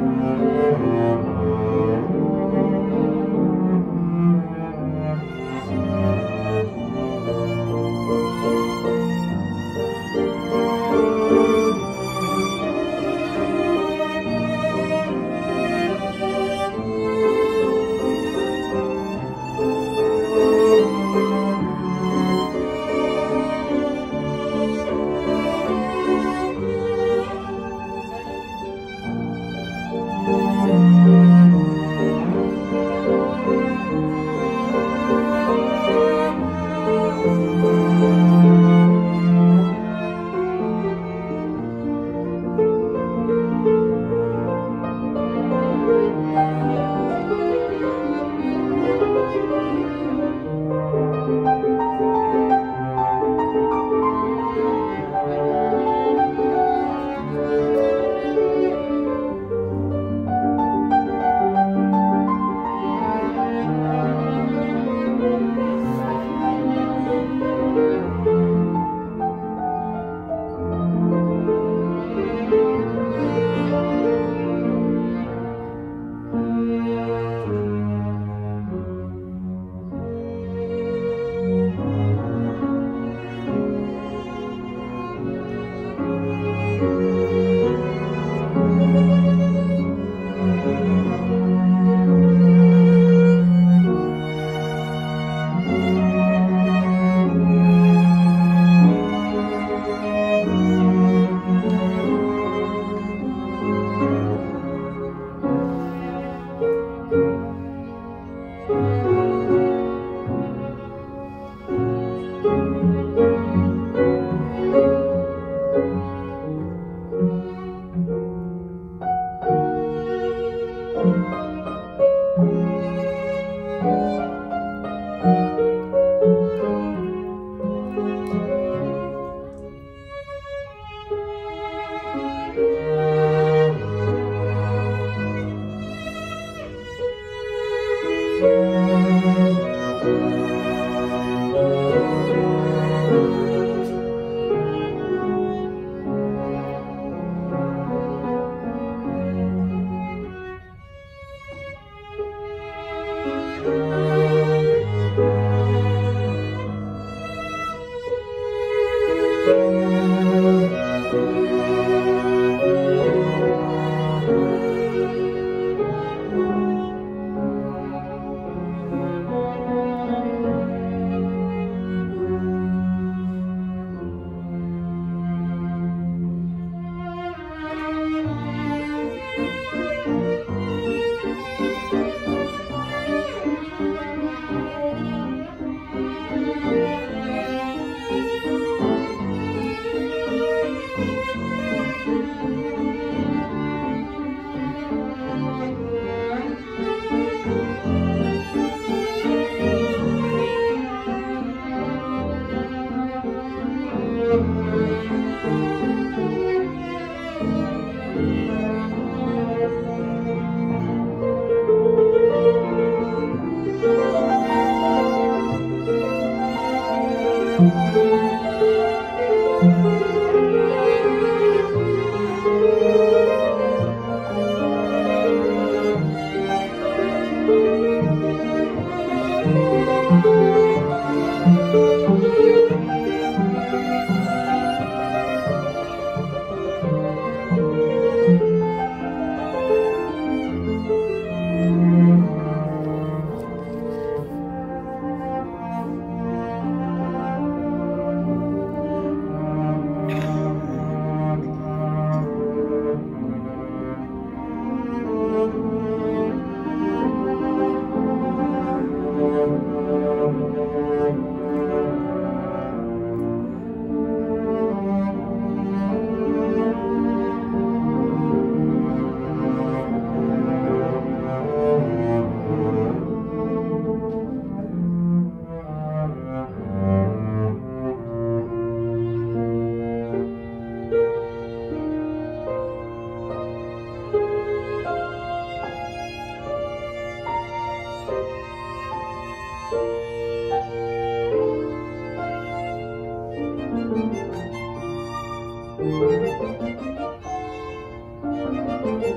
Música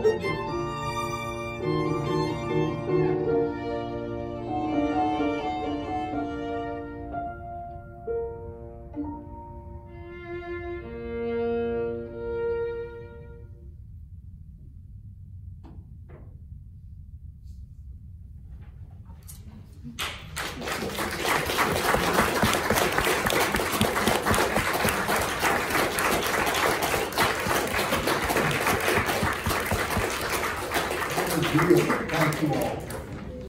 Música You.